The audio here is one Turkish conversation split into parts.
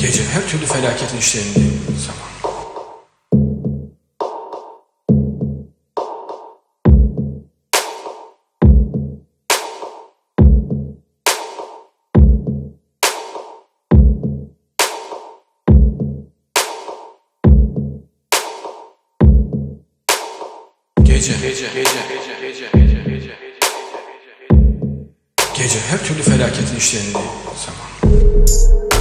Gece her türlü felaketin işlendiği zaman. Gece, gece, gece, gece, gece, gece, gece, gece, Gece her türlü felaketin işlendiği zaman.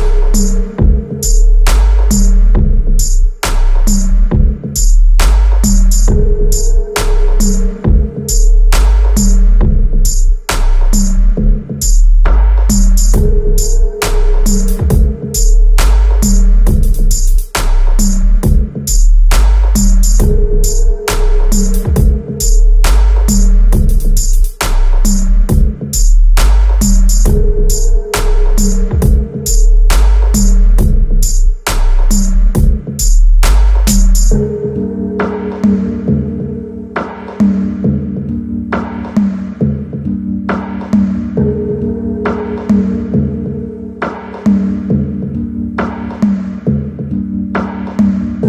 Podcast.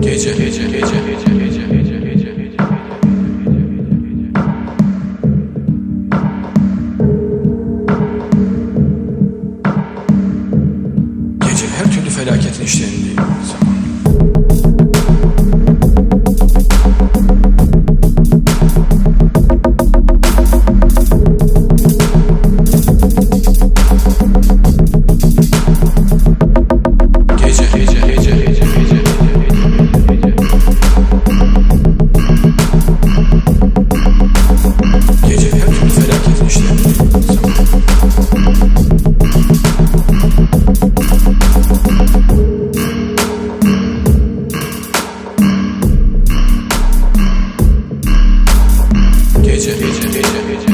Gece, gece, gece, gece, gece, gece. felaketin işlendiği zaman. DJ, DJ, DJ, DJ.